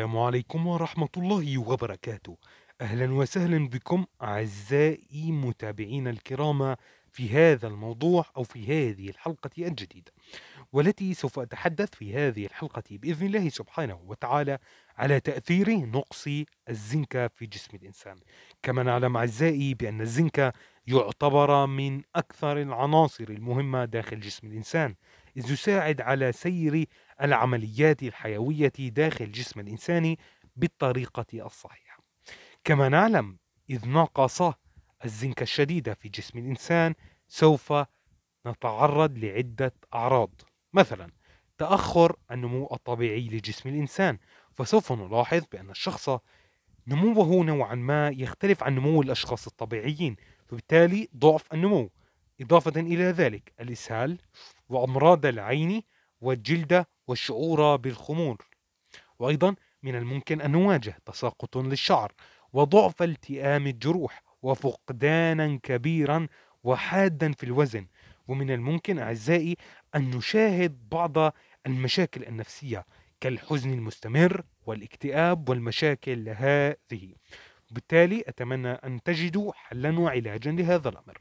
السلام عليكم ورحمة الله وبركاته. أهلا وسهلا بكم أعزائي متابعينا الكرام في هذا الموضوع أو في هذه الحلقة الجديدة والتي سوف أتحدث في هذه الحلقة بإذن الله سبحانه وتعالى على تأثير نقص الزنك في جسم الإنسان. كما نعلم أعزائي بأن الزنك يعتبر من أكثر العناصر المهمة داخل جسم الإنسان إذ يساعد على سير العمليات الحيوية داخل جسم الإنسان بالطريقة الصحيحة. كما نعلم إذ نقص الزنك الشديد في جسم الإنسان سوف نتعرض لعدة أعراض. مثلا تأخر النمو الطبيعي لجسم الإنسان فسوف نلاحظ بأن الشخص نموه نوعا ما يختلف عن نمو الأشخاص الطبيعيين فبالتالي ضعف النمو. إضافة إلى ذلك الإسهال وأمراض العين والجلد والشعور بالخمول. وأيضا من الممكن أن نواجه تساقط للشعر وضعف التئام الجروح وفقدانا كبيرا وحادا في الوزن. ومن الممكن أعزائي أن نشاهد بعض المشاكل النفسية كالحزن المستمر والاكتئاب والمشاكل هذه. بالتالي أتمنى أن تجدوا حلا وعلاجا لهذا الأمر.